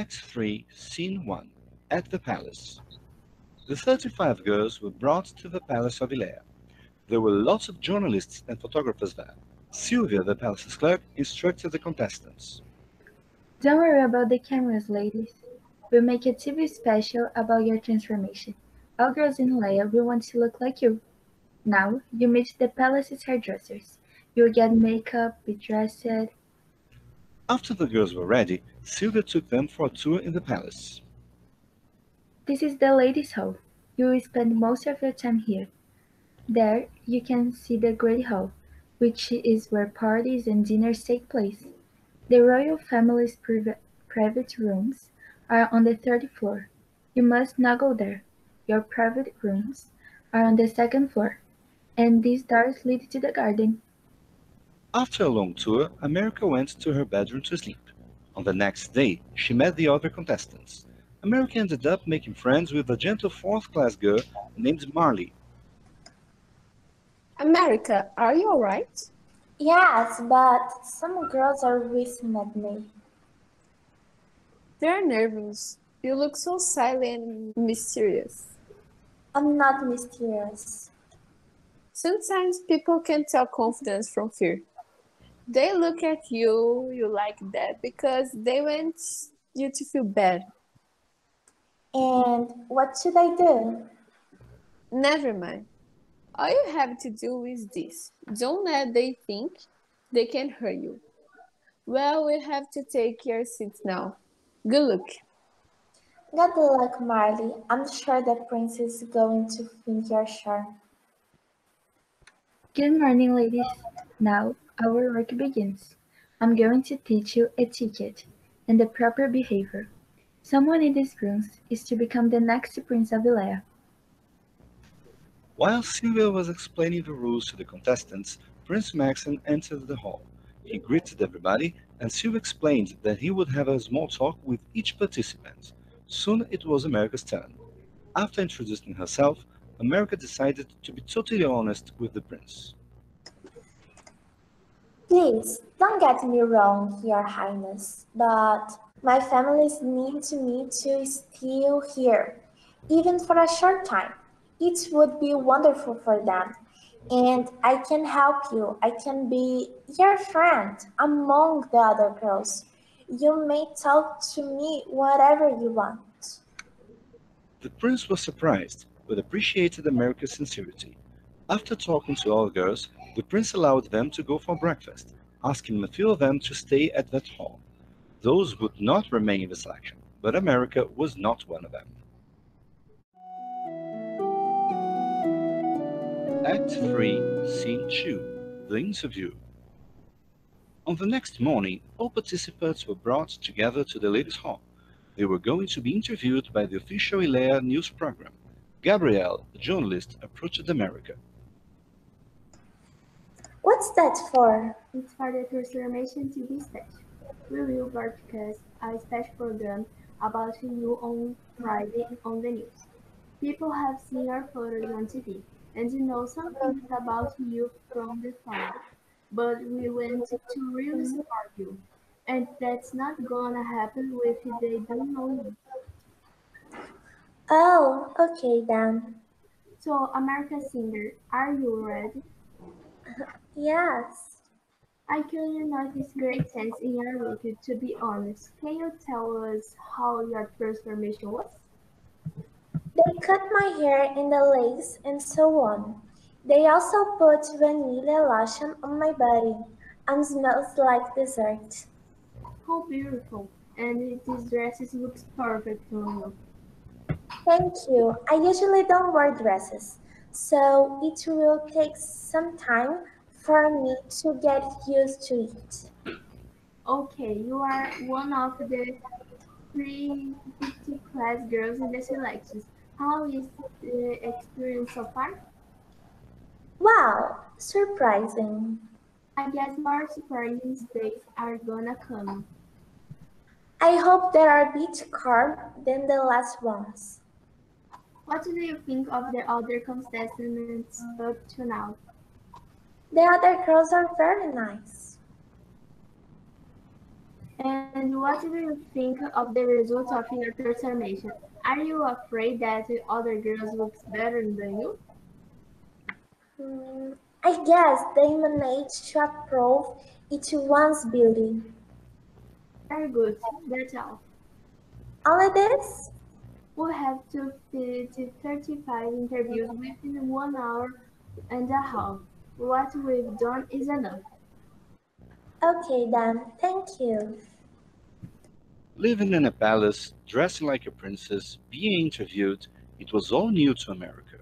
Act 3, Scene 1 At the Palace. The 35 girls were brought to the Palace of Illéa. There were lots of journalists and photographers there. Silvia, the palace's clerk, instructed the contestants. Don't worry about the cameras, ladies. We'll make a TV special about your transformation. All girls in Illéa will want to look like you. Now, you meet the palace's hairdressers. You'll get makeup, be dressed. After the girls were ready, Silvia took them for a tour in the palace. This is the ladies' hall. You will spend most of your time here. There, you can see the Great Hall, which is where parties and dinners take place. The royal family's priva- private rooms are on the third floor. You must not go there. Your private rooms are on the second floor, and these doors lead to the garden. After a long tour, America went to her bedroom to sleep. On the next day, she met the other contestants. America ended up making friends with a gentle fourth class girl named Marley. America, are you alright? Yes, but some girls are whistling at me. They're nervous. You look so silent and mysterious. I'm not mysterious. Sometimes people can tell confidence from fear. They look at you, you like that because they want you to feel bad. And what should I do? Never mind. All you have to do is this. Don't let they think they can hurt you. Well, we have to take your seats now. Good luck. Good luck, Marley. I'm sure the prince is going to think you're sure. Good morning, ladies. Now, our work begins. I'm going to teach you etiquette and the proper behavior. Someone in these rooms is to become the next Prince of Illéa. While Silvia was explaining the rules to the contestants, Prince Maxon entered the hall. He greeted everybody, and Silvia explained that he would have a small talk with each participant. Soon it was America's turn. After introducing herself, America decided to be totally honest with the prince. Please, don't get me wrong, Your Highness, but my families need to me to still here, even for a short time. It would be wonderful for them. And I can help you. I can be your friend among the other girls. You may talk to me whatever you want. The prince was surprised, but appreciated America's sincerity. After talking to all girls, the prince allowed them to go for breakfast, asking a few of them to stay at that hall. Those would not remain in the selection, but America was not one of them. Act 3, Scene 2 The Interview. On the next morning, all participants were brought together to the ladies' hall. They were going to be interviewed by the official Illéa news program. Gabrielle, a journalist, approached America. What's that for? It's for the transformation TV special. We will broadcast a special program about you on Friday on the news. People have seen your photos on TV and they know some things about you from the phone, but we want to really support you. And that's not gonna happen if they don't know you. Oh, okay then. So, American Singer, are you ready? Yes. I can notice great sense in your look, to be honest. Can you tell us how your transformation was? They cut my hair in the lace and so on. They also put vanilla lotion on my body and smells like dessert. How beautiful. And this dress looks perfect on you. Thank you. I usually don't wear dresses, so it will take some time for me to get used to it. Okay, you are one of the 350 class girls in the selections. How is the experience so far? Wow, surprising. I guess more surprising days are gonna come. I hope they are a bit calm than the last ones. What do you think of the other contestants up to now? The other girls are very nice. And what do you think of the results of your transformation? Are you afraid that the other girls look better than you? Hmm, I guess they managed to approve each one's beauty. Very good. That's all. Only this? We have to fit 35 interviews within one hour and a half. What we've done is enough. Okay then, thank you. Living in a palace, dressing like a princess, being interviewed, it was all new to America.